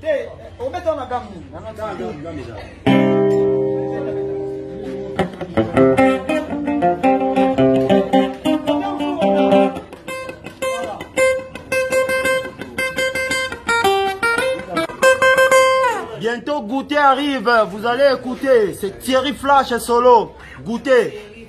Thank you. Bientôt goûter arrive, vous allez écouter. C'est Thierry Flash solo. Goûter.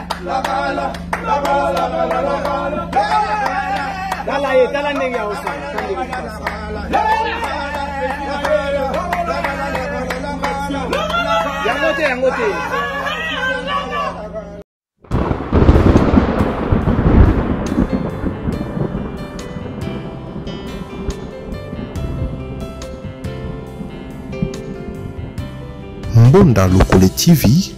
tala ye tala ndenge ya osa yango te yango te mbonda lokole tv